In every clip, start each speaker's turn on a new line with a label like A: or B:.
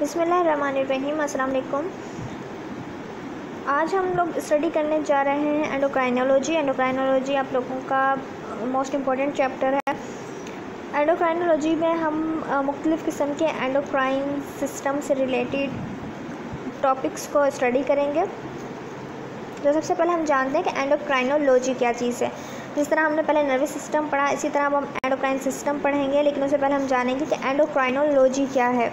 A: बिसमीम अस्सलाम आज हम लोग स्टडी करने जा रहे हैं एंडोक्राइनोलॉजी। एंडोक्राइनोलॉजी आप लोगों का मोस्ट इंपॉर्टेंट चैप्टर है। एंडोक्राइनोलॉजी में हम मुख्तलिफ़ किस्म के एंडोक्राइन सिस्टम से रिलेटेड टॉपिक्स को स्टडी करेंगे। तो सबसे पहले हम जानते हैं कि एंडोक्राइनोलॉजी क्या चीज़ है। जिस तरह हमने पहले नर्वस सिस्टम पढ़ा, इसी तरह हम एंडोक्राइन सिस्टम पढ़ेंगे, लेकिन उससे पहले हम जानेंगे कि एंडोक्राइनोलॉजी क्या है।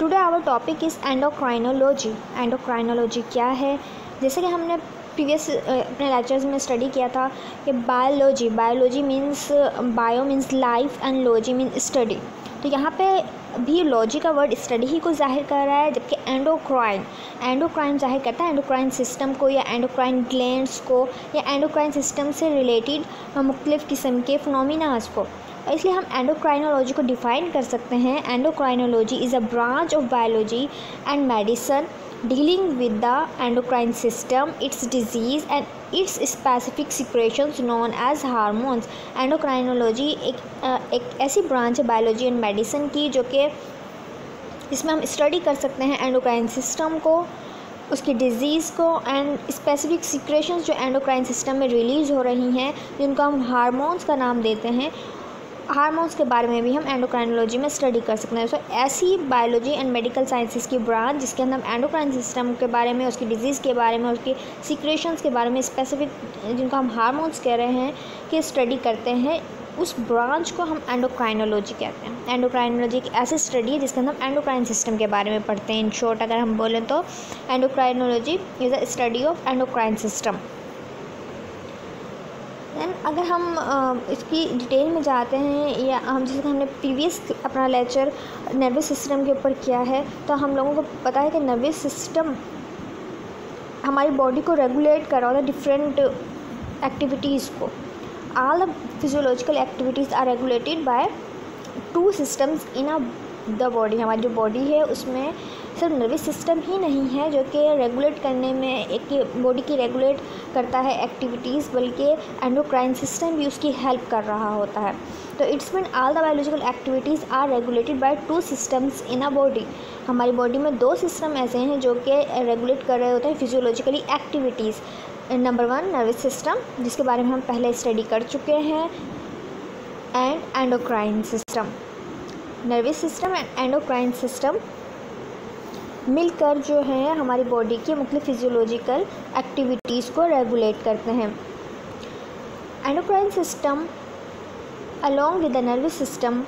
A: Today our topic is endocrinology endocrinology क्या है? जैसे कि हमने प्रीवियस अपने लेक्चर्स में स्टडी किया था कि biology biology means bio means life and logy mean study तो यहाँ पे भी लॉजी का वर्ड स्टडी ही को ज़ाहिर कर रहा है, जबकि एंडोक्राइन एंडोक्राइन ज़ाहिर करता है एंडोक्राइन सिस्टम को या एंडोक्राइन ग्लैंड्स को या एंडोक्राइन सिस्टम से रिलेटेड मुख्तलिफ़ किस्म के फिनोमिनाज को इसलिए हम एंडोक्राइनोलॉजी को डिफ़ाइन कर सकते हैं। Endocrinology is a branch of biology and medicine dealing with the endocrine system its diseases and its specific secretions known as hormones endocrinology एक एक ऐसी ब्रांच है बायोलॉजी एंड मेडिसिन की जो कि इसमें हम स्टडी कर सकते हैं एंडोक्राइन सिस्टम को, उसकी डिज़ीज़ को एंड स्पेसिफिक सिक्रेशंस जो एंडोक्राइन सिस्टम में रिलीज़ हो रही हैं, जिनको हम हारमोन्स का नाम देते हैं। हार्मोन्स के बारे में भी हम एंडोक्राइनोलॉजी में स्टडी कर सकते हैं। सो ऐसी बायोलॉजी एंड मेडिकल साइंसेस की ब्रांच जिसके अंदर हम एंडोक्राइन सिस्टम के बारे में, उसकी डिज़ीज़ के बारे में, उसकी सिक्रेशंस के बारे में स्पेसिफिक जिनको हम हार्मोन्स कह रहे हैं कि स्टडी करते हैं, उस ब्रांच को हम एंडोक्राइनोलॉजी कहते हैं। एंडोक्राइनोलॉजी एक ऐसी स्टडी है जिसके अंदर हम एंडोक्राइन सिस्टम के बारे में पढ़ते हैं। इन शॉर्ट अगर हम बोलें तो endocrinology is a study of endocrine system then अगर हम इसकी डिटेल में जाते हैं, या हम, जैसे हमने प्रीवियस अपना लेक्चर नर्वस सिस्टम के ऊपर किया है तो हम लोगों को पता है कि नर्वस सिस्टम हमारी बॉडी को रेगुलेट कर रहा होता है डिफरेंट एक्टिविटीज़ को। All the physiological activities are regulated by two systems in the body हमारी जो बॉडी है, उसमें सिर्फ़ नर्वस सिस्टम ही नहीं है, जो कि रेगुलेट करने में एक बॉडी की रेगुलेट करता है एक्टिविटीज़ बल्कि एंडोक्राइन सिस्टम भी उसकी हेल्प कर रहा होता है। तो its mean all the biological activities are regulated by two systems in a body हमारी बॉडी में दो सिस्टम ऐसे हैं जो कि रेगुलेट कर रहे होते हैं physiologically activities number one nervous system जिसके बारे में हम पहले स्टडी कर चुके हैं and endocrine system nervous system and endocrine system मिलकर जो है हमारी बॉडी की मुख्य फिजियोलॉजिकल एक्टिविटीज़ को रेगुलेट करते हैं। Endocrine system along with the nervous system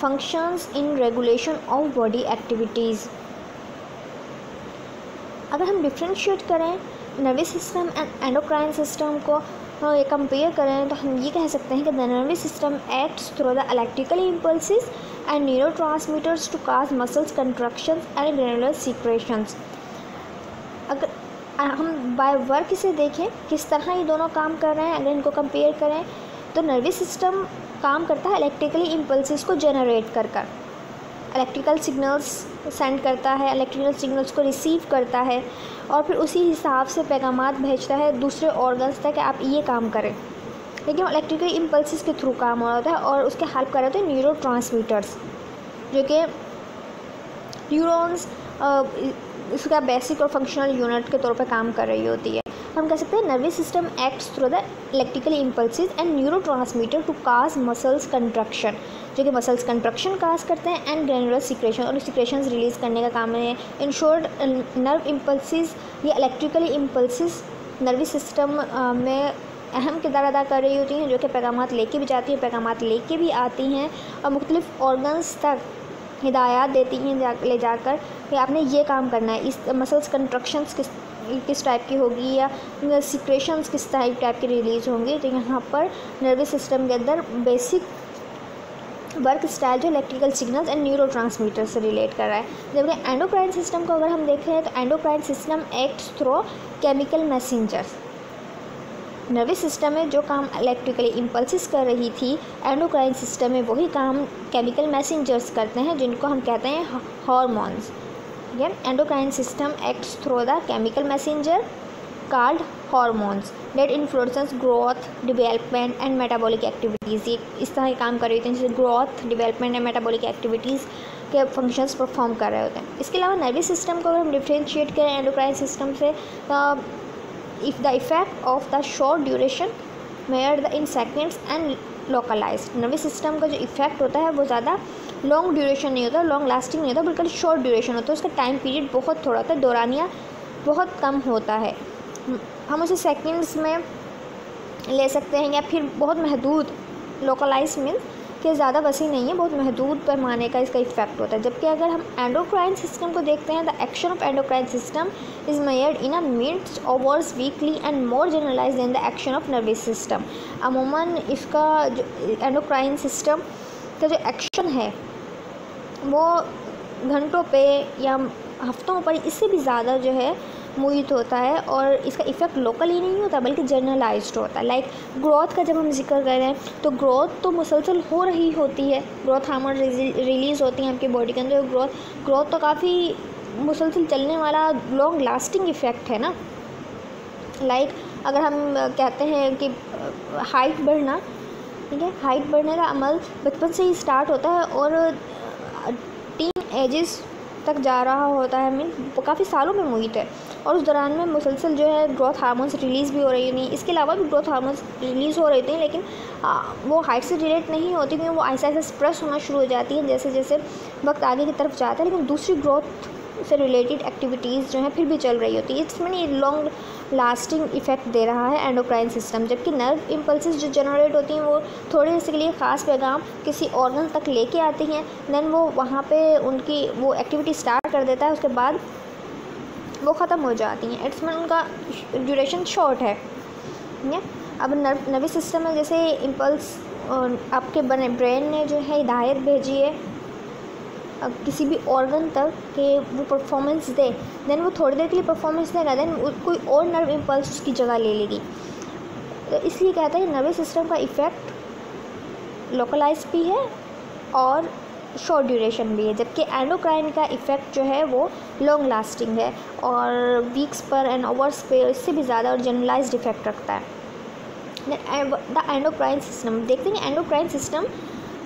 A: functions in regulation of body activities अगर हम डिफ्रेंशिएट करें nervous system and endocrine system को कंपेयर करें तो हम ये कह सकते हैं कि the nervous system acts through the electrical impulses and neurotransmitters to cause muscles contractions and granular secretions. अगर हम बाय वर्क इसे देखें, किस तरह ये दोनों काम कर रहे हैं, अगर इनको कंपेयर करें तो नर्वस सिस्टम काम करता है इलेक्ट्रिकली इम्पल्सिस को जनरेट कर कर। इलेक्ट्रिकल सिग्नल्स सेंड करता है इलेक्ट्रिकल सिग्नल्स को रिसीव करता है, और फिर उसी हिसाब से पैगाम भेजता है दूसरे ऑर्गन्स तक आप ये काम करें। लेकिन इलेक्ट्रिकल इम्पल्सिस के थ्रू काम हो रहा होता है और उसके हेल्प कर रहे होते हैं न्यूरो ट्रांसमीटर्स जो कि न्यूरॉन्स इसका बेसिक और फंक्शनल यूनिट के तौर पर काम कर रही होती है। हम कह सकते हैं nervous system acts through the electrical impulses and neurotransmitter to cause muscles contraction जो कि मसल्स कंट्रक्शन काज करते हैं एंड ग्रेनुलर सिक्रेशन और सिक्रेशन रिलीज़ करने का काम है। इन शॉर्ट नर्व इम्पल्सिस या इलेक्ट्रिकली इम्पल्सिस नर्वस सिस्टम में अहम किरदार अदा कर रही होती हैं, जो कि पैगाम लेके भी जाती हैं पैगाम लेके भी आती हैं और मुख्तलिफ़ ऑर्गन्स तक हिदायत देती हैं जा, ले जाकर कि आपने ये काम करना है। इस मसल्स कंट्रक्शंस किस किस टाइप की होगी या सिक्रेशंस किस टाइप टाइप की रिलीज़ होंगी तो यहाँ पर नर्वस सिस्टम के अंदर बेसिक वर्क स्टाइल जो electrical signals and neurotransmitter से रिलेट कर रहा है। जबकि एंडोक्राइन सिस्टम को अगर हम देखें तो endocrine system act through chemical messengers nervous system में जो काम इलेक्ट्रिकली इम्पल्सिस कर रही थी एंडोक्राइन सिस्टम में वही काम केमिकल मैसेंजर्स करते हैं, जिनको हम कहते हैं हॉर्मोन्स ठीक है endocrine system acts through the chemical messenger called hormones that influence growth development and metabolic activities ये इस तरह के काम कर रही होती हैं, जैसे growth development and metabolic activities के फ़ंक्शंस परफॉर्म कर रहे होते हैं. इसके अलावा नर्वस सिस्टम को अगर हम डिफ्रेंशिएट करें एंडोक्राइन सिस्टम से if the effect of the short duration measured the in seconds and localize nervous system का जो इफ़ेक्ट होता है वो ज़्यादा लॉन्ग ड्यूरेशन नहीं होता लॉन्ग लास्टिंग नहीं होता बिल्कुल शॉर्ट ड्यूरेशन होता है। उसका टाइम पीरियड बहुत थोड़ा होता है, दौरानिया बहुत कम होता है। हम उसे सेकेंड्स में ले सकते हैं या फिर बहुत महदूद लोकलाइज मीन्स कि ज़्यादा वसी नहीं है, बहुत महदूद पैमाने का इसका इफ़ेक्ट होता है। जबकि अगर हम एंडोक्राइन सिस्टम को देखते हैं the action of endocrine system is measured in a minutes hours weekly and more generalize in the action of nervous system अमूमन इसका जो एंडोक्राइन सिस्टम का जो एक्शन है वो घंटों पे या हफ्तों पर इससे भी ज़्यादा जो है मुहित होता है और इसका इफ़ेक्ट लोकल ही नहीं होता, बल्कि जनरलाइज्ड होता है। लाइक ग्रोथ का जब हम ज़िक्र कर रहे हैं तो ग्रोथ तो मुसलसल हो रही होती है। ग्रोथ हार्मोन रिलीज़ होती हैं आपकी बॉडी के अंदर ग्रोथ ग्रोथ तो काफ़ी मुसलसल चलने वाला लॉन्ग लास्टिंग इफ़ेक्ट है ना? लाइक अगर हम कहते हैं कि हाइट बढ़ना ठीक है? हाइट बढ़ने का अमल बचपन से ही स्टार्ट होता है और टीन एजेस तक जा रहा होता है। मीन काफ़ी सालों में मुहित है। और उस दौरान में मुसलसल जो है ग्रोथ हार्मोन्स रिलीज़ भी हो रही नहीं इसके अलावा भी ग्रोथ हार्मोन्स रिलीज़ हो रहे थे लेकिन आ, वो हाइट से रिलेट नहीं होती क्योंकि वो ऐसा ऐसा स्प्रेस होना शुरू हो जाती है जैसे जैसे वक्त आगे की तरफ़ जाता है। लेकिन दूसरी ग्रोथ से रिलेटेड एक्टिविटीज़ जो हैं फिर भी चल रही होती है। इसमें ये लॉन्ग लास्टिंग इफ़ेक्ट दे रहा है एंडोक्राइन सिस्टम जबकि नर्व इम्पल्सिस जो जनरेट होती हैं वो थोड़े के लिए ख़ास पैगाम किसी ऑर्गन तक लेके आती हैं। देन वो वहाँ पे उनकी वो एक्टिविटी स्टार्ट कर देता है, उसके बाद वो ख़त्म हो जाती हैं। इट्स मीन उनका ड्यूरेशन शॉर्ट है। है अब नर्व नर्वस सिस्टम में जैसे इम्पल्स आपके बने ब्रेन ने जो है हिदायत भेजी है किसी भी ऑर्गन तक के वो परफॉर्मेंस दे देन वो थोड़ी देर के लिए परफॉर्मेंस देगा देन कोई और नर्व इम्पल्स उसकी जगह ले लेगी। तो इसलिए कहते हैं नर्वस सिस्टम का इफ़ेक्ट लोकलाइज भी है और शॉर्ट ड्यूरेशन भी है, जबकि एंडोक्राइन का इफ़ेक्ट जो है वो लॉन्ग लास्टिंग है और वीक्स पर एंड आवर्स पे इससे भी ज़्यादा और जनरलाइज इफ़ेक्ट रखता है। द एंडोक्राइन सिस्टम देखते हैं एंडोक्राइन सिस्टम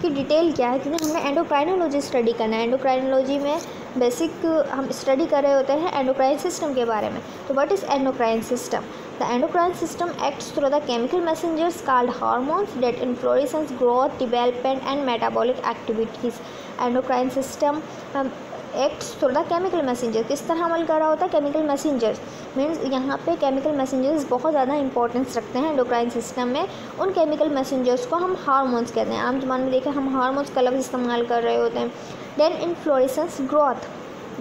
A: की डिटेल क्या है? क्योंकि हमें एंडोक्राइनोलॉजी स्टडी करना है। एंडोक्राइनोलॉजी में बेसिक हम स्टडी कर रहे होते हैं एंडोक्राइन सिस्टम के बारे में। तो what is endocrine system the endocrine system acts through the chemical messengers called hormones that influence growth development and metabolic activities endocrine system acts through the chemical messenger किस तरह अमल कर रहा होता है? केमिकल मैसेंजर्स मीन्स यहाँ पे chemical messengers बहुत ज़्यादा इंपॉर्टेंस रखते हैं डोक्राइन सिस्टम में। उन केमिकल मैसेंजर्स को हम हारमोन्स कहते हैं। आम जमान में देखें, हम हार्मोन्स का लफ्ज़ इस्तेमाल कर रहे होते हैं। देन इन्फ्लोरेसेंस ग्रोथ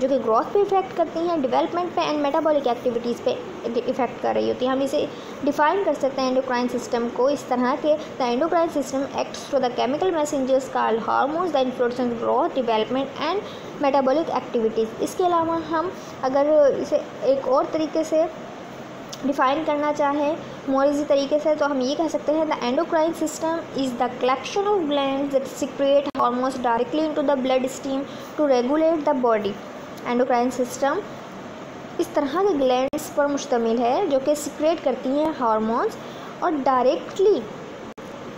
A: जो कि ग्रोथ पे इफ़ेक्ट करती हैं डेवलपमेंट पे एंड मेटाबॉलिक एक्टिविटीज़ पे इफ़ेक्ट कर रही होती है। हम इसे डिफाइन कर सकते हैं एंडोक्राइन सिस्टम को इस तरह के। The endocrine system acts for the chemical messengers called hormones the influence growth development and metabolic activities इसके अलावा हम अगर इसे एक और तरीके से डिफ़ाइन करना चाहें मोर इजी तरीके से तो हम ये कह सकते हैं the endocrine system is the collection of gland that secrete hormones directly into the blood stream to regulate the body endocrine system इस तरह के ग्लैंड्स पर मुश्तमिल है, जो कि सिक्रेट करती हैं हार्मोन्स और डायरेक्टली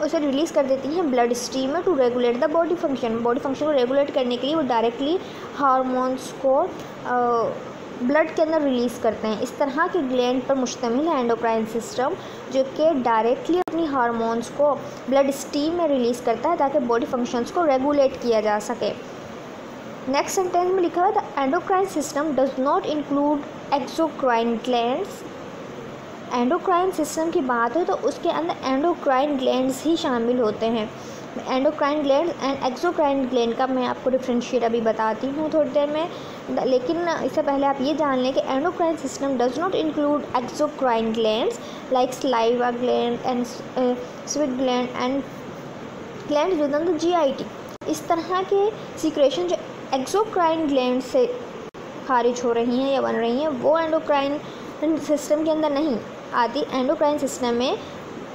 A: उसे रिलीज़ कर देती हैं ब्लड स्ट्रीम में to regulate the body function body function को रेगुलेट करने के लिए वो डायरेक्टली हार्मोन्स को ब्लड के अंदर रिलीज़ करते हैं। इस तरह के ग्लैंड पर मुश्तमिल है एंडोक्राइन सिस्टम जो कि डायरेक्टली अपनी हार्मोन्स को ब्लड स्टीम में रिलीज़ करता है, ताकि बॉडी फ़ंक्शंस को रेगुलेट किया जा सके। नेक्स्ट सेंटेंस में लिखा है the endocrine system does not include exocrine glands endocrine system की बात है तो उसके अंदर एंडोक्राइन ग्लैंड्स ही शामिल होते हैं। Endocrine gland and exocrine gland का मैं आपको डिफ्रेंशिएट अभी बताती हूँ थोड़ी देर में। लेकिन इससे पहले आप ये जान लें कि endocrine system does not include exocrine glands like saliva gland and sweat gland and gland with the जी इस तरह के सिक्रेशन जो एक्सोक्राइन ग्लैंड से खारिज हो रही हैं या बन रही हैं, वो एंडोक्राइन सिस्टम के अंदर नहीं आती एंडोक्राइन सिस्टम में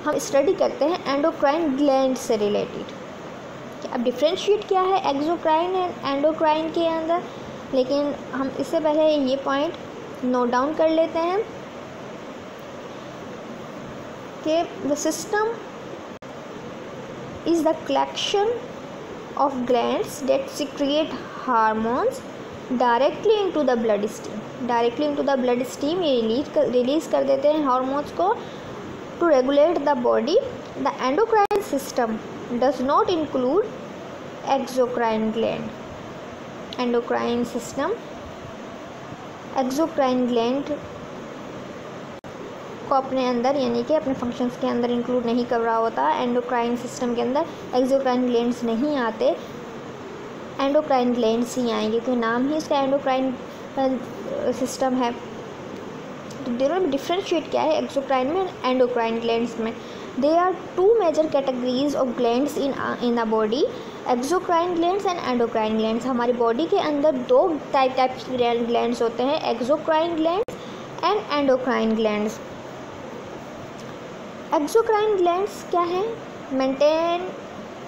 A: हम स्टडी करते हैं एंडोक्राइन ग्लैंड से रिलेटेड अब डिफ्रेंशिएट क्या है एक्सोक्राइन एंड एंडोक्राइन के अंदर? लेकिन हम इससे पहले ये पॉइंट नोट डाउन कर लेते हैं कि the system is the collection of glands that secrete hormones directly into the blood stream directly into the blood stream ये release कर release कर देते हैं hormones को to regulate the body the endocrine system does not include exocrine gland endocrine system exocrine gland को अपने अंदर, यानी कि अपने फ़ंक्शंस के अंदर इंक्लूड नहीं कर रहा होता। एंडोक्राइन सिस्टम के अंदर एक्जोक्राइन ग्लैंड्स नहीं आते। एंडोक्राइन ग्लैंड्स ही आएँगे, क्योंकि नाम ही इसका एंडोक्राइन सिस्टम है। तो दोनों में डिफ्रेंशिएट क्या है एक्जोक्राइन में एंडोक्राइन ग्लैंड्स में। They are two major categories of glands in in the body exocrine glands and endocrine glands हमारी बॉडी के अंदर दो टाइप टाइप्स के ग्लैंड्स होते हैं exocrine glands and endocrine glands exocrine glands क्या है? Maintain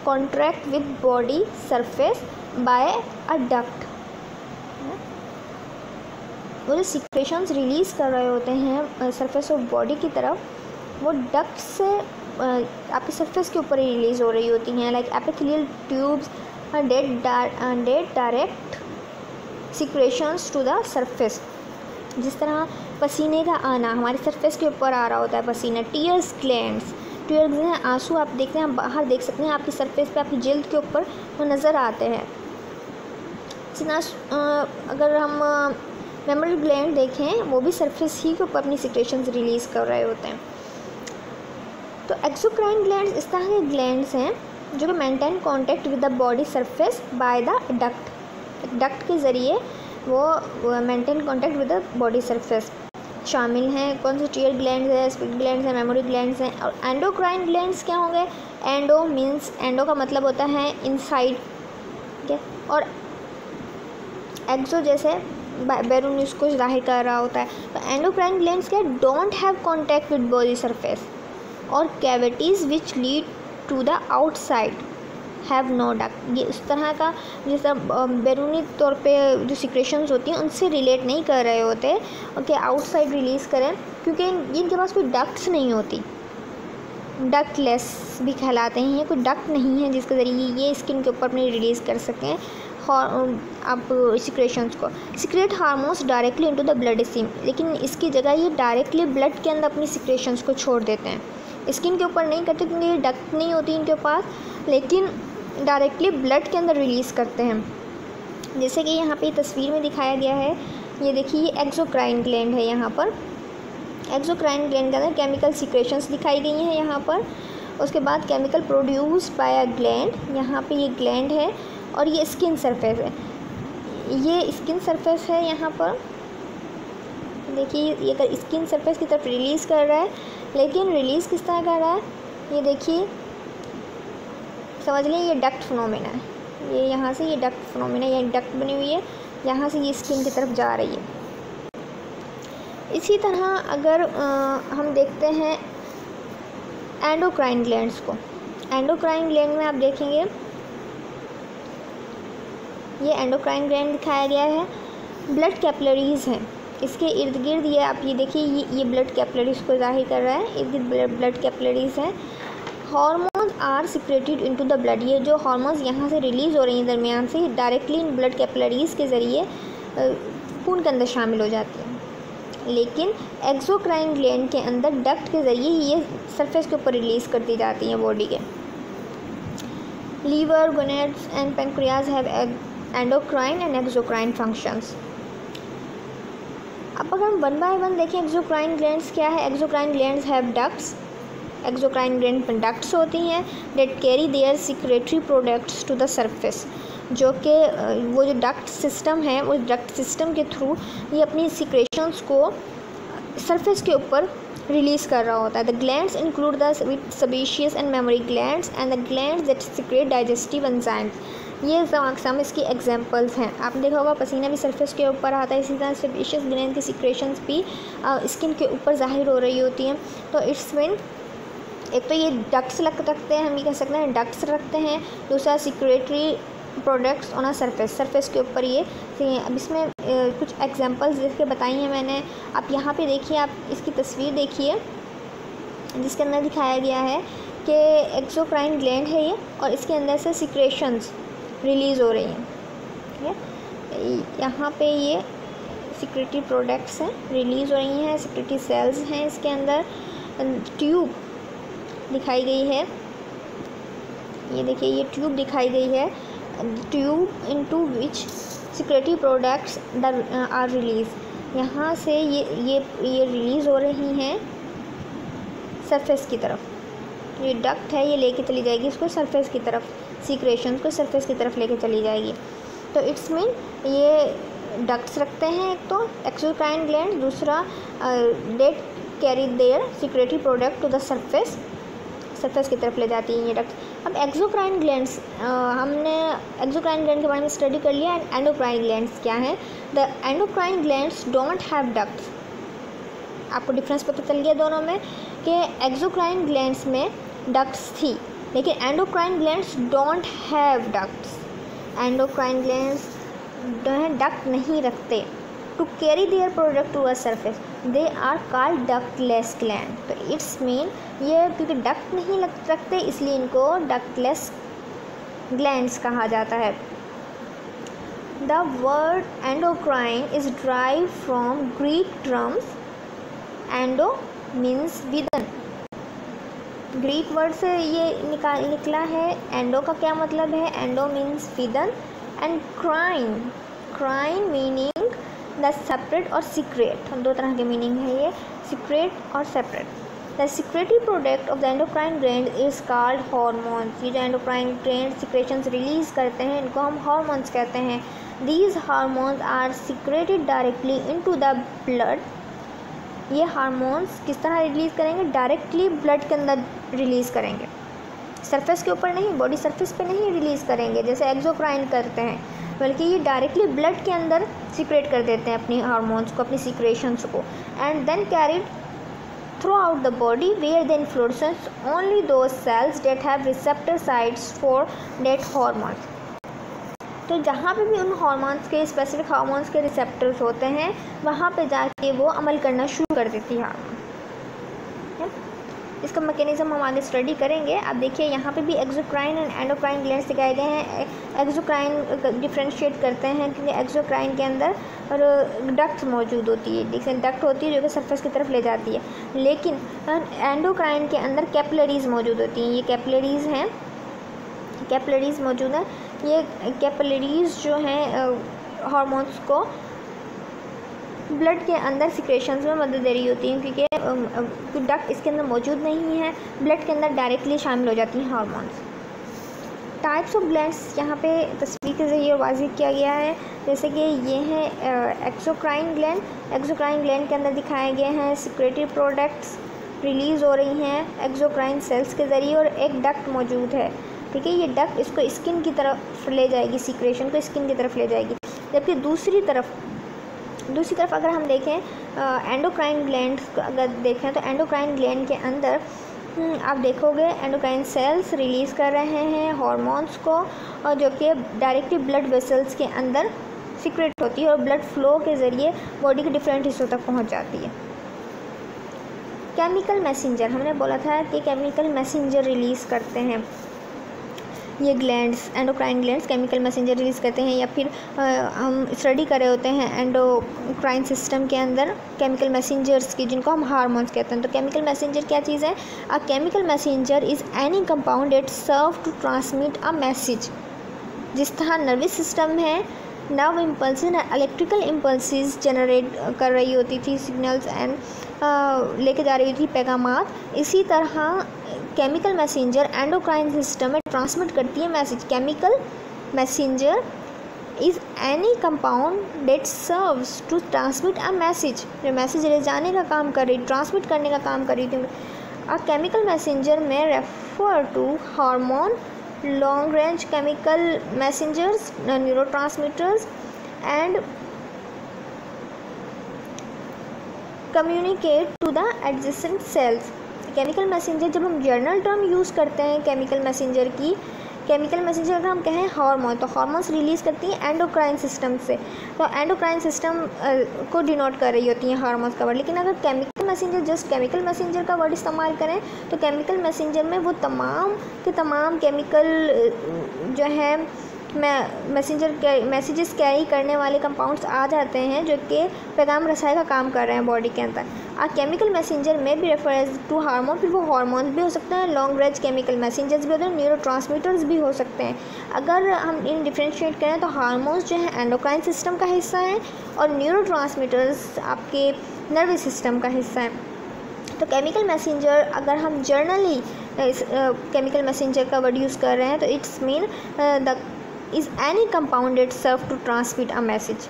A: contract with body surface by a duct वो जो सिक्रेशंस रिलीज़ कर रहे होते हैं सरफेस ऑफ़ बॉडी की तरफ़, वो डक्ट से आपके सरफेस के ऊपर ही रिलीज़ हो रही होती हैं like epithelial tubes that that direct secretions to the surface जिस तरह पसीने का आना, हमारे सरफेस के ऊपर आ रहा होता है पसीना टीयर्स ग्लैंड्स टीयर्स हैं, आँसू आप देखते हैं, आप बाहर देख सकते हैं, आपकी सरफेस पे, आपकी जल्द के ऊपर वो नज़र आते हैं। जितना अगर हम मेमोरी ग्लैंड देखें, वो भी सरफेस ही के ऊपर अपनी सिक्रेशन रिलीज़ कर रहे होते हैं। तो एक्सोक्राइन ग्लैंड इस तरह के ग्लैंड्स हैं, जो कि maintain contact with the body surface by the duct duct के ज़रिए वो maintain contact with the body surface शामिल हैं? कौन से टीयर ग्लैंड है स्पिक ग्लैंड है, मेमोरी ग्लैंड हैं? और एंडोक्राइन ग्लैंड्स क्या होंगे? एंडो मीन्स एंडो का मतलब होता है इनसाइड ठीक है? और एक्सो जैसे बैरून इसको ज़ाहिर कर रहा होता है। तो एंडोक्राइन ग्लैंड्स क्या don't have contact with body surface और cavities which lead to the outside have no duct ये इस तरह का जैसा बैरूनी तौर पे जो सिक्रेशंस होती हैं, उनसे रिलेट नहीं कर रहे होते। कि आउटसाइड रिलीज़ करें, क्योंकि इनके पास कोई डक्ट्स नहीं होती। डक्टलेस भी कहलाते हैं, ये कोई डक्ट नहीं है जिसके ज़रिए ये स्किन के ऊपर अपने रिलीज़ कर सकें आप सिक्रेशंस को। Secrete hormones directly into the blood stream लेकिन इसकी जगह ये डायरेक्टली ब्लड के अंदर अपनी सिक्रेशंस को छोड़ देते हैं। स्किन के ऊपर नहीं करते, क्योंकि ये डक्ट नहीं होती इनके पास, लेकिन डायरेक्टली ब्लड के अंदर रिलीज़ करते हैं। जैसे कि यहाँ पे तस्वीर में दिखाया गया है, ये देखिए ये एक्जोक्राइन ग्लैंड है यहाँ पर। एक्जोक्राइन ग्लैंड के अंदर केमिकल सिक्रेशंस दिखाई गई हैं यहाँ पर। उसके बाद chemical produce by a gland यहाँ पे ये ग्लैंड है और ये स्किन सरफेस है। ये स्किन सरफेस है यहाँ पर। देखिए, ये अगर स्किन सरफेस की तरफ़ रिलीज़ कर रहा है, लेकिन रिलीज़ किस तरह कर रहा है? ये देखिए समझ लें ये डक्ट फिनोमिना है। ये यहाँ से ये डक्ट फिनोमिना ये डक्ट बनी हुई है यहाँ से ये स्किन की तरफ़ जा रही है। इसी तरह अगर आ, हम देखते हैं एंडोक्राइन ग्लैंड्स को। एंडोक्राइन ग्लैंड में आप देखेंगे ये एंडोक्राइन ग्लैंड दिखाया गया है। ब्लड कैपलरीज़ हैं। इसके इर्द गिर्द ये आप ये देखिए ये ये ब्लड कैपलरीज़ को ज़ाहिर कर रहा है। इर्द गिर्द ब्लड कैपलरीज़ हैं। Hormones are secreted into the blood ये जो हार्मोन्स यहाँ से रिलीज़ हो रही हैं दरमियान से डायरेक्टली इन ब्लड कैपलरीज़ के ज़रिए खून के अंदर शामिल हो जाती हैं। लेकिन एक्सोक्राइन ग्लैंड के अंदर डक्ट के ज़रिए ये सरफेस के ऊपर रिलीज़ कर दी जाती हैं बॉडी के। Liver gonads and pancreas have endocrine and exocrine functions अब अगर हम वन बाय वन देखें एक्सोक्राइन ग्लैंड्स क्या है? Exocrine glands have ducts exocrine gland products होती हैं that carry their secretory products to the surface जो कि वो जो डक्ट सिस्टम है, उस डक्ट सिस्टम के थ्रू ये अपनी सिक्रेशंस को सरफेस के ऊपर रिलीज़ कर रहा होता है। The glands include the sebaceous and mammary glands and the glands that secrete digestive enzymes ये सम इसकी एग्जांपल्स हैं। आपने देखा होगा पसीना भी सरफेस के ऊपर आता है, इसी तरह सबेशियस ग्लैंड की सिक्रेशंस भी स्किन के ऊपर ज़ाहिर हो रही होती हैं। तो इट्स मीन एक तो ये डक्स लग रखते हैं, हम ये कह सकते हैं डक्ट्स रखते हैं, दूसरा secretory products on a surface surface के ऊपर ये अब इसमें कुछ एग्जांपल्स जिसके बताई हैं मैंने। आप यहाँ पे देखिए, आप इसकी तस्वीर देखिए, जिसके अंदर दिखाया गया है कि एक्सोक्राइन ग्लैंड है ये, और इसके अंदर से सिक्रेशंस रिलीज़ हो रही हैं, ठीक है? यहाँ पे ये सिक्रेटरी प्रोडक्ट्स हैं रिलीज़ हो रही हैं सिक्रेटरी सेल्स हैं इसके अंदर ट्यूब दिखाई गई है। ये देखिए, ये ट्यूब दिखाई गई है। Tube into which secretory products are release यहाँ से ये ये ये रिलीज़ हो रही हैं सरफेस की तरफ़। ये डक्ट है, ये लेके चली जाएगी, इसको सरफेस की तरफ़। सीक्रेशन को सरफेस की तरफ़ लेके चली जाएगी। तो इट्स मीन ये डक्ट्स रखते हैं एक तो एक्सोक्राइन ग्लैंड दूसरा that carry their secretory product to the surface surface की तरफ़ ले जाती हैं ये डक्ट अब एक्सोक्राइन ग्लैंड्स हमने एक्सोक्राइन ग्लैंड के बारे में स्टडी कर लिया एंड एंडोक्राइन ग्लैंड्स क्या हैं? The endocrine glands don't have ducts आपको डिफरेंस पता चल गया दोनों में कि एक्सोक्राइन ग्लैंड्स में डक्ट्स थी, लेकिन endocrine glands don't have ducts endocrine glands duct नहीं रखते। To carry their product to a surface they are called ductless gland तो इट्स मीन ये क्योंकि डक्ट नहीं लग, रखते, इसलिए इनको डक्टलेस ग्लैंड्स कहा जाता है। The word endocrine is derived from Greek terms endo means within. Greek word से ये निकाल निकला है। एंडो का क्या मतलब है? Endo means within. And crine crine meaning the separate और सीक्रेट दो तरह के मीनिंग है ये, सीक्रेट और separate. The secretory product of the endocrine gland is called hormones. ये जो एंडोक्राइन ग्रैंड सिक्रेशंस रिलीज़ करते हैं, इनको हम हॉर्मोन्स कहते हैं। These hormones are secreted directly into the blood ये हारमोन्स किस तरह रिलीज़ करेंगे? डायरेक्टली ब्लड के अंदर रिलीज़ करेंगे। सरफेस के ऊपर नहीं बॉडी सरफेस पे नहीं रिलीज़ करेंगे, जैसे एक्जोक्राइन करते हैं। बल्कि ये डायरेक्टली ब्लड के अंदर सिक्रेट कर देते हैं अपनी हार्मोन्स को, अपनी सिक्रेशंस को। And then carried throughout the body where the influence only to cells that have receptor sites for that hormones तो जहाँ पे भी उन हार्मोन्स के स्पेसिफिक हार्मोन्स के रिसेप्टर्स होते हैं, वहाँ पे जाके वो अमल करना शुरू कर देती है। इसका मैकेनिज्म हम आगे स्टडी करेंगे। अब देखिए, यहाँ पे भी एक्जोक्राइन एंड एंडोक्राइन ग्लैंड्स दिखाए गए हैं। एक्जोक्राइन डिफ्रेंशिएट करते हैं क्योंकि एक्जोक्राइन के अंदर और डक्ट मौजूद होती है। देखिए डक्ट होती है जो कि सरफेस की तरफ़ ले जाती है। लेकिन एंडोक्राइन के अंदर कैपलरीज मौजूद होती हैं। ये कैपलरीज हैं। कैपलरीज मौजूद हैं। ये कैपलरीज जो हैं हार्मोन्स को ब्लड के अंदर सिक्रेशंस में मदद दे रही होती हैं, क्योंकि डक्ट इसके अंदर मौजूद नहीं है। ब्लड के अंदर डायरेक्टली शामिल हो जाती हैं हार्मोन्स। टाइप्स ऑफ़ ग्लैंड्स यहाँ पे तस्वीर के ज़रिए वाजी किया गया है। जैसे कि ये है एक्सोक्राइन ग्लैंड एक्सोक्राइन ग्लैंड के अंदर दिखाए गए हैं सिक्रेटरी प्रोडक्ट्स रिलीज़ हो रही हैं एक्सोक्राइन सेल्स के ज़रिए और एक डक्ट मौजूद है। ठीक है, ये डक्ट इसको स्किन की तरफ़ ले जाएगी सिक्रेशन को स्किन की तरफ़ ले जाएगी। जबकि दूसरी तरफ़ दूसरी तरफ़ अगर हम देखें एंडोक्राइन ग्लैंड अगर देखें तो एंडोक्राइन ग्लैंड के अंदर हम्म, आप देखोगे एंडोक्राइन सेल्स रिलीज़ कर रहे हैं हॉर्मोन्स को और जो कि डायरेक्टली ब्लड वेसल्स के अंदर सिक्रेट होती है और ब्लड फ्लो के ज़रिए बॉडी के डिफरेंट हिस्सों तक पहुँच जाती है। केमिकल मैसेंजर हमने बोला था कि केमिकल मैसेंजर रिलीज़ करते हैं। ये glands endocrine glands chemical messenger release करते हैं या फिर आ, हम स्टडी कर रहे होते हैं एंडोक्राइन सिस्टम के अंदर केमिकल मैसेंजर्स की जिनको हम हार्मोन्स कहते हैं। तो केमिकल मैसेंजर क्या चीज़ है? A chemical messenger is any compound it serve to transmit a message जिस तरह नर्वस सिस्टम है nerve impulse electrical impulses generate कर रही होती थी सिग्नल्स एंड लेके जा रही थी पैगाम इसी तरह केमिकल मैसेंजर एंडोक्राइन सिस्टम में ट्रांसमिट करती है message chemical messenger is any compound that serves to transmit a message जो मैसेज ले जाने का काम कर रही ट्रांसमिट करने का काम कर रही थी a chemical messenger may refer to hormone long range chemical messengers neurotransmitters and communicate to the adjacent cells chemical messenger जब हम जर्नल टर्म यूज़ करते हैं केमिकल मैसेंजर की केमिकल मैसेंजर अगर हम कहें हार्मोन तो हार्मोन्स रिलीज़ करती हैं एंडोक्राइन सिस्टम से। तो एंडोक्राइन सिस्टम को डिनोट कर रही होती हैं हार्मोन्स का वर्ड लेकिन अगर chemical messenger just chemical messenger का वर्ड इस्तेमाल करें तो केमिकल मैसेंजर में वो तमाम के तमाम केमिकल जो है मैसेंजर मैसेजेस कैरी करने वाले कंपाउंड्स आ जाते हैं, जो कि पैगाम रसाई का काम कर रहे हैं बॉडी के अंदर। आ केमिकल मैसेंजर में भी रेफर टू हार्मोन फिर वो हार्मोन्स भी हो सकते हैं लॉन्ग रेंज केमिकल मैसेंजर्स भी होते हैं न्यूरो ट्रांसमीटर्स भी हो सकते हैं। अगर हम इन डिफ्रेंशिएट करें तो हार्मोन्स जो है एंडोक्राइन सिस्टम का हिस्सा है और न्यूरो आपके नर्वस सिस्टम का हिस्सा है। तो केमिकल मैसेंजर अगर हम जर्नली केमिकल मैसेंजर का वर्ड यूज़ कर रहे हैं तो it's mean the is any compound it serve to transmit a message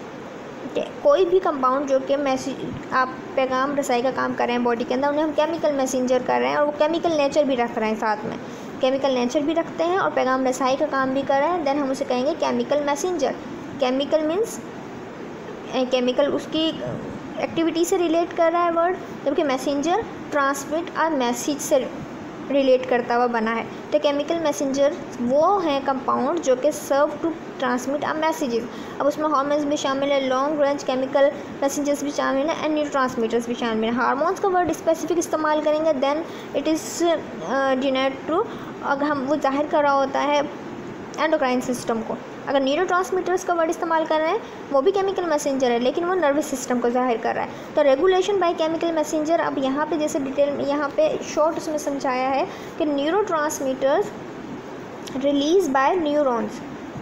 A: कोई भी कंपाउंड जो कि मैसेज आप पैगाम, रसाई का काम कर रहे हैं बॉडी के अंदर, उन्हें हम केमिकल मैसेंजर कर रहे हैं और वो केमिकल नेचर भी रख रहे हैं साथ में। केमिकल नेचर भी रखते हैं और पैगाम, रसाई का काम भी कर रहे हैं। देन हम उसे कहेंगे chemical messenger chemical means chemical उसकी एक्टिविटी से रिलेट कर रहा है वर्ड जबकि मैसेंजर ट्रांसमिट आ मैसेज से रिलेट करता हुआ बना है। तो केमिकल मैसेंजर वो हैं कंपाउंड जो कि serve to transmit a messages अब उसमें हार्मोन्स भी शामिल है लॉन्ग रेंज केमिकल मैसेंजर्स भी शामिल हैं एंड न्यू ट्रांसमीटर्स भी शामिल हैं। हारमोन्स का वर्ड स्पेसिफिक इस्तेमाल करेंगे then it is denote to अगर हम वो ज़ाहिर कर रहा होता है एंडोक्राइन सिस्टम को। अगर न्यूरो ट्रांसमीटर्स का वर्ड इस्तेमाल कर रहे हैं, वो भी केमिकल मैसेंजर है, लेकिन वो नर्वस सिस्टम को ज़ाहिर कर रहा है। तो रेगुलेशन बाय केमिकल मैसेंजर अब यहाँ पे जैसे डिटेल यहाँ पे शॉर्ट उसमें समझाया है कि neuro release by neurons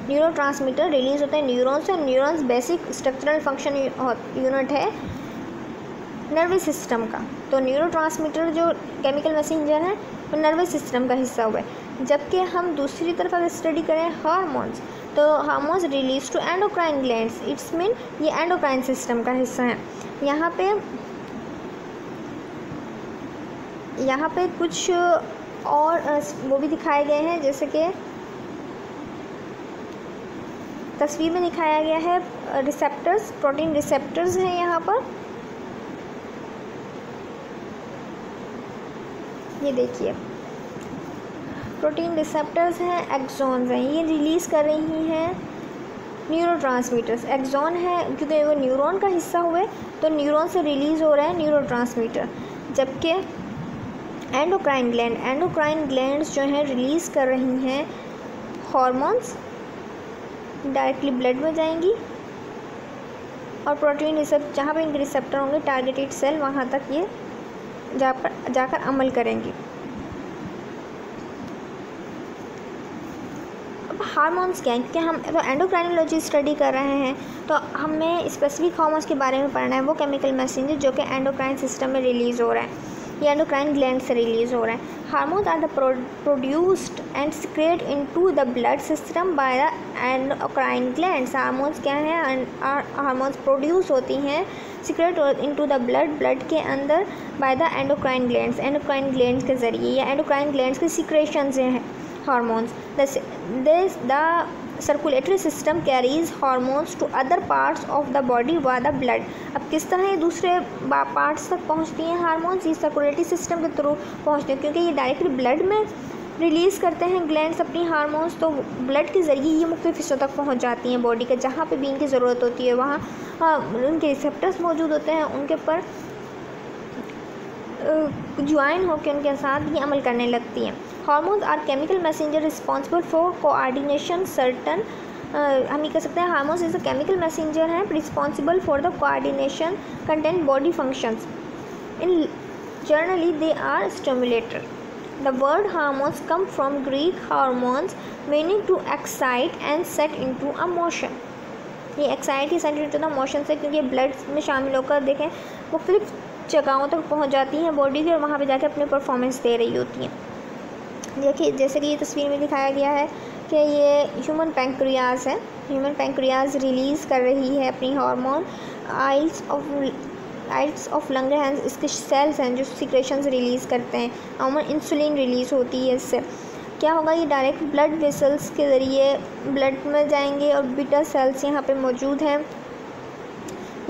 A: neuro release होते हैं न्यूरॉन्स और neurons basic structural function unit है नर्वस सिस्टम का। तो न्यूरो जो केमिकल मैसेंजर है, वो नर्वस सिस्टम का हिस्सा हुआ है। जबकि हम दूसरी तरफ़ अगर स्टडी करें हार्मोन्स तो hormones release to endocrine glands it's mean ये एंडोक्राइन सिस्टम का हिस्सा है। यहाँ पे यहाँ पे कुछ और वो भी दिखाए गए हैं, जैसे कि तस्वीर में दिखाया गया है रिसेप्टर्स प्रोटीन रिसेप्टर्स हैं यहाँ पर। ये देखिए। प्रोटीन रिसेप्टर्स हैं एक्सॉन्स हैं, ये रिलीज़ कर रही हैं न्यूरो ट्रांसमीटर्स एक्सॉन है, क्योंकि वो न्यूरॉन का हिस्सा हुए तो न्यूरॉन से रिलीज़ हो रहा है न्यूरो ट्रांसमीटर जबकि एंडोक्राइन ग्लैंड, एंडोक्राइन ग्लैंड्स जो हैं, रिलीज़ कर रही हैं हॉर्मोन्स, डायरेक्टली ब्लड में जाएँगी, और प्रोटीन रिसेप्ट, जहाँ पर इनके रिसेप्टर होंगे, टारगेटेड सेल, वहाँ तक ये जा पर जाकर अमल करेंगी। हार्मोन्स क्या हैं? क्योंकि हम तो एंडोक्राइनोलॉजी स्टडी कर रहे हैं तो हमें स्पेसिफिक हार्मोन्स के बारे में पढ़ना है, वो केमिकल मैसेंजर जो कि एंडोक्राइन सिस्टम में रिलीज़ हो रहा है, या एंडोक्राइन ग्लैंड से रिलीज़ हो रहा है। Hormones are the produced and secrete into the blood system by the endocrine glands hormones क्या हैं? हार्मोन्स प्रोड्यूस होती हैं secrete into the blood blood के अंदर by the endocrine glands endocrine glands के ज़रिए या एंडोक्राइन ग्लैंड्स के सिक्रेशन से हैं। Hormones. This, this the circulatory system carries hormones to other parts of the body via the blood अब किस तरह ये दूसरे पार्ट्स तक पहुँचती हैं हार्मोन्स ये सर्कुलेटरी सिस्टम के थ्रू पहुँचती हैं क्योंकि ये डायरेक्टली ब्लड में रिलीज़ करते हैं ग्लैंड्स अपनी हार्मोन्स तो ब्लड के ज़रिए ये मुख्तु हिस्सों तक पहुँच जाती हैं बॉडी के जहाँ पे भी इनकी ज़रूरत होती है वहाँ उनके रिसेप्टर्स मौजूद होते हैं उनके ऊपर ज्वाइन होकर उनके साथ ये अमल करने लगती हैं। Hormones are chemical messenger responsible for coordination certain हम ये कह सकते हैं hormones is a chemical messenger हैं responsible for the coordination content body functions in generally they are stimulator the word hormones come from Greek hormones meaning to excite and set into a motion ये excite ही set to the motion से क्योंकि blood में शामिल होकर देखें, मुख्तलिफ़ जगहों तक पहुँच जाती हैं बॉडी की और वहाँ पर जाके अपनी परफॉर्मेंस दे रही होती हैं। देखिए जैसे कि ये तस्वीर में दिखाया गया है कि ये ह्यूमन पेंक्रियाज है। ह्यूमन पेंक्रियाज रिलीज़ कर रही है अपनी hormone. Islets of islets of lung हैं, इसके सेल्स हैं जो सिक्रेशंस रिलीज़ करते हैं। अमूमन इंसुलिन रिलीज़ होती है इससे। क्या होगा ये डायरेक्ट ब्लड वेसल्स के ज़रिए ब्लड में जाएँगे और बीटा सेल्स यहाँ पे मौजूद हैं।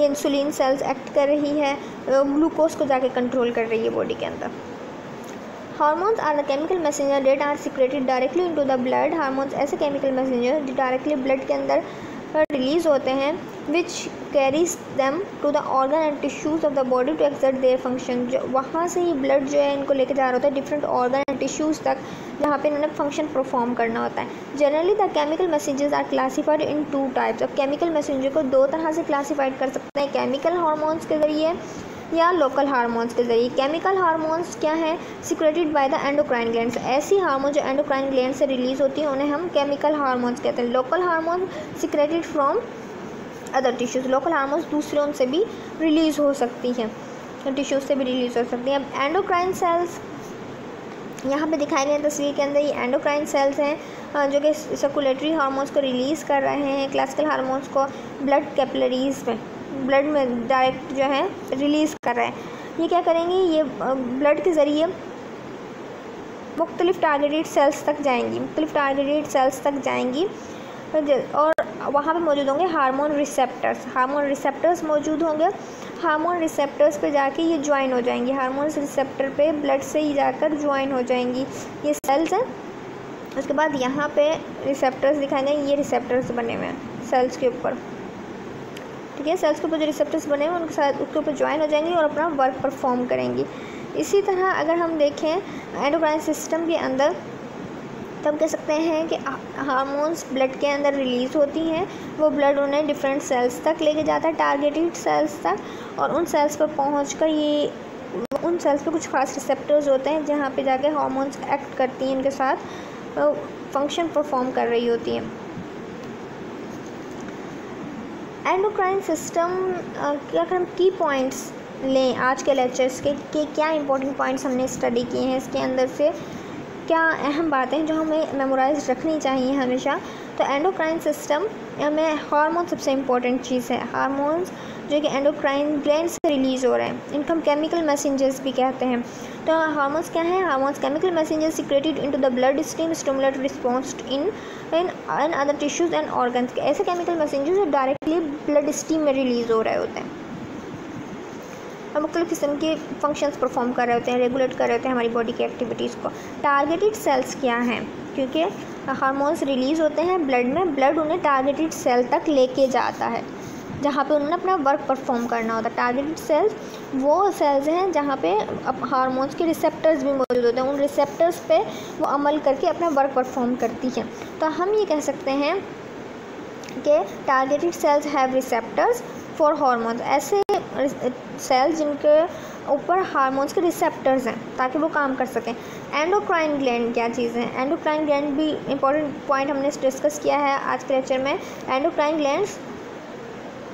A: ये इंसुलिन सेल्स एक्ट कर रही है ग्लूकोज को जाके कंट्रोल कर रही है बॉडी के अंदर। Hormones are the chemical messenger that are secreted directly into the blood hormones ऐसे केमिकल मैसेंजर जो डायरेक्टली ब्लड के अंदर रिलीज़ होते हैं which carries them to the organ and tissues of the body to exert their function जो वहाँ से ही blood जो है इनको लेके जा रहा होता है डिफरेंट ऑर्गन एंड टिश्यूज़ तक, जहाँ पे इन्होंने फ़ंक्शन परफॉर्म करना होता है। Generally the chemical messages are classified in two types of chemical messenger को दो तरह से क्लासीफाइड कर सकते हैं। केमिकल हार्मोन्स के ज़रिए या लोकल हार्मोन्स के ज़रिए। केमिकल हार्मोन्स क्या है? Secreted by the endocrine glands ऐसी हार्मोन जो एंडोक्राइन ग्लैंड से रिलीज़ होती हैं, उन्हें हम केमिकल हार्मोन्स कहते हैं। Local hormone secreted from other tissues local hormones दूसरे उनसे भी रिलीज़ हो सकती हैं। टिश्यूज़ से भी रिलीज़ हो सकती हैं। अब एंडोक्राइन सेल्स यहाँ पे दिखाए गए तस्वीर के अंदर, ये एंडोक्राइन सेल्स हैं जो कि सर्कुलेटरी हार्मोन्स को रिलीज़ कर रहे हैं। क्लासिकल हार्मोन्स को ब्लड कैपलरीज में। ब्लड में डायरेक्ट जो है रिलीज़ कर रहे हैं। ये क्या करेंगे? ये ब्लड के ज़रिए मुख्तलिफ़ टारगेटेड सेल्स तक जाएँगी। मुख्तलिफ़ टारगेटेड सेल्स तक जाएँगी। और वहाँ पे मौजूद होंगे हार्मोन रिसेप्टर्स हार्मोन रिसेप्टर्स मौजूद होंगे। हार्मोन रिसेप्टर्स पे जाके ये ज्वाइन हो जाएँगी। हार्मोन रिसेप्टर पे ब्लड से ही जाकर ज्वाइन हो जाएँगी। ये सेल्स हैं। उसके बाद यहाँ पे रिसेप्टर्स दिखाए गए। ये रिसेप्टर्स बने हुए हैं सेल्स के ऊपर। ठीक है सेल्स के ऊपर जो रिसेप्टर्स बने हुए उनके साथ उसके ऊपर ज्वाइन हो जाएँगी और अपना वर्क परफॉर्म करेंगी। इसी तरह अगर हम देखें एंडोक्राइन सिस्टम के अंदर तब कह सकते हैं कि हार्मोन्स ब्लड के अंदर रिलीज़ होती हैं। वो ब्लड उन्हें डिफरेंट सेल्स तक लेके जाता है टारगेटेड सेल्स तक, और उन सेल्स पर पहुँच कर ये उन सेल्स पर कुछ खास रिसेप्टर्स होते हैं, जहाँ पे जाके हार्मोन्स एक्ट करती हैं, इनके साथ फ़ंक्शन परफॉर्म कर रही होती हैं। एंडोक्राइन सिस्टम के अगर हम की पॉइंट्स लें आज के लेक्चर्स के, के क्या इंपॉर्टेंट पॉइंट्स हमने स्टडी किए हैं इसके अंदर से क्या अहम बातें हैं जो हमें मेमोराइज रखनी चाहिए हमेशा तो एंडोक्राइन सिस्टम में हार्मोन सबसे इम्पोर्टेंट चीज़ है। हार्मोन्स जो कि एंडोक्राइन ग्लैंड से रिलीज़ हो रहे हैं। इनको हम केमिकल मैसेंजर्स भी कहते हैं। तो हार्मोन्स क्या है? Hormones chemical messengers secreted into the blood stream stimulate response in in in other tissues and organs ऐसे केमिकल मैसेंजर्स जो डायरेक्टली ब्लड स्ट्रीम में रिलीज़ हो रहे होते हैं। और मुख्तु किस्म के फ़ंक्शंस परफॉर्म कर रहे होते हैं? रेगुलेट कर रहे होते हैं हमारी बॉडी की एक्टिविटीज़ को। टारगेटेड सेल्स क्या हैं? क्योंकि हार्मोन्स रिलीज़ होते हैं ब्लड में ब्लड उन्हें टारगेटेड सेल तक लेके जाता है। जहाँ पे उन्होंने अपना वर्क परफॉर्म करना होता है। टारगेटेड सेल्स वो सेल्स हैं जहाँ पे हार्मोन्स के रिसेप्टर्स भी मौजूद होते हैं। उन रिसेप्टर्स पे वो अमल करके अपना वर्क परफॉर्म करती हैं। तो हम ये कह सकते हैं कि targeted cells have receptors for hormones ऐसे सेल्स जिनके ऊपर हार्मोन्स के रिसेप्टर्स हैं, ताकि वो काम कर सकें। एंडोक्राइन ग्लैंड क्या चीज़ है? एंडोक्राइन ग्लैंड भी इंपॉर्टेंट पॉइंट हमने डिस्कस किया है आज के लेक्चर में। एंडोक्राइन ग्लैंड्स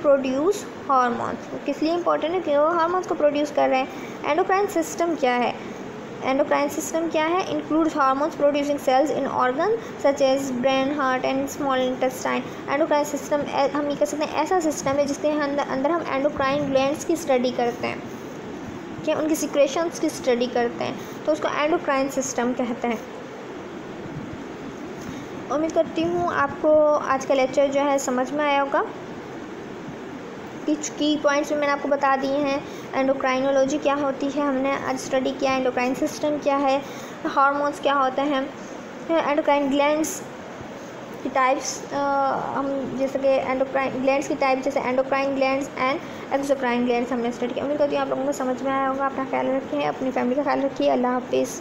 A: प्रोड्यूस हार्मोन्स किस लिए इंपॉर्टेंट है? कि वो हार्मोन्स को प्रोड्यूस कर रहे हैं। एंडोक्राइन सिस्टम क्या है? एंडोक्राइन सिस्टम क्या है? Includes hormones producing cells in organ such as brain heart and small intestine endocrine system हम ये कह सकते हैं, ऐसा सिस्टम है जिसके अंदर हम एंडोक्राइन ग्लैंड्स की स्टडी करते हैं। क्या उनकी सिक्रेशंस की स्टडी करते हैं? तो उसको एंडोक्राइन सिस्टम कहते हैं। उम्मीद करती हूँ आपको आज का लेक्चर जो है समझ में आया होगा। कुछ की पॉइंट्स मैंने आपको बता दिए हैं। एंडोक्राइनोलॉजी क्या होती है? हमने आज स्टडी किया एंडोक्राइन सिस्टम क्या है हार्मोन्स क्या होते हैं एंडोक्राइन ग्लैंड्स की टाइप्स हम जैसे कि एंडोक्राइन ग्लैंड्स की टाइप जैसे endocrine glands and exocrine glands हमने स्टडी किया। उम्मीद करती हूँ आप लोगों को समझ में आया होगा, अपना ख्याल रखें, अपनी फैमिली का ख्याल रखिए। अल्लाह हाफिज़।